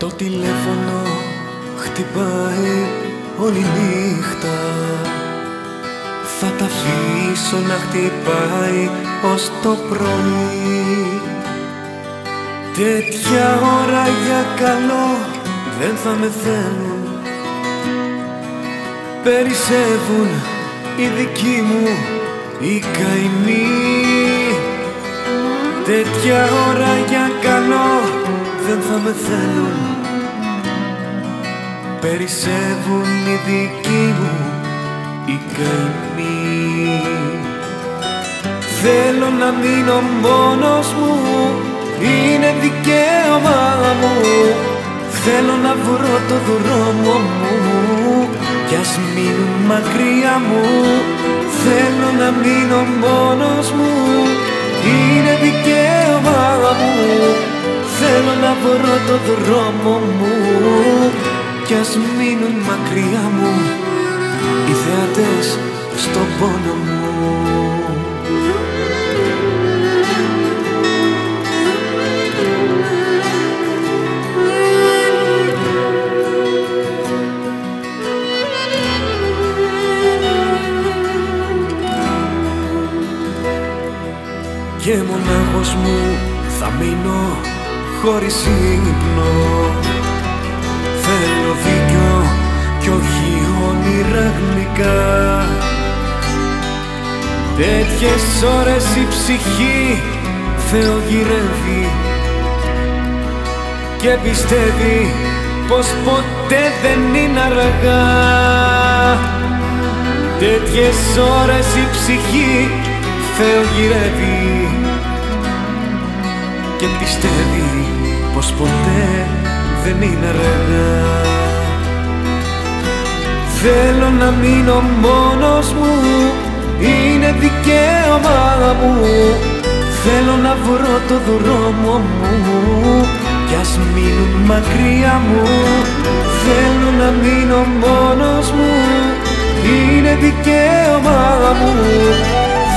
Το τηλέφωνο χτυπάει όλη νύχτα. Θα τα αφήσω να χτυπάει ως το πρωί. Τέτοια ώρα για καλό δεν θα με θέλουν. Περισσεύουν οι δικοί μου οι καημοί. Τέτοια ώρα για καλό δεν θα με θέλουν. Περισσεύουν οι δικοί μου οι καημοί Θέλω να μείνω μόνος μου είναι δικαίωμά μου. Θέλω να βρω το δρόμο μου κι ας μείνουν μακριά μου. Θέλω να μείνω μόνος μου είναι δικαίωμά μου Θέλω να βρω το δρόμο μου κι ας μείνουν μακριά μου οι θεατές στον πόνο μου. Και μονάχος μου θα μείνω χωρίς ύπνο. Θέλω δίκιο κι όχι όνειρα γλυκά. Τέτοιες ώρες η ψυχή θεογυρεύει και πιστεύει πως ποτέ δεν είναι αργά. Τέτοιες ώρες η ψυχή θεογυρεύει και πιστεύει πως ποτέ δεν είναι αργά Θέλω να μείνω μόνος μου, είναι δικαίωμά μου. Θέλω να βρω το δρόμο μου κι ας μείνουν μακριά μου. Θέλω να μείνω μόνος μου, είναι δικαίωμά μου.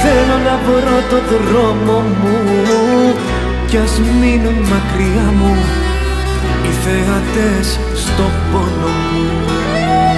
Θέλω να βρω το δρόμο μου κι ας μείνουν μακριά μου οι θεατές στο πόνο μου.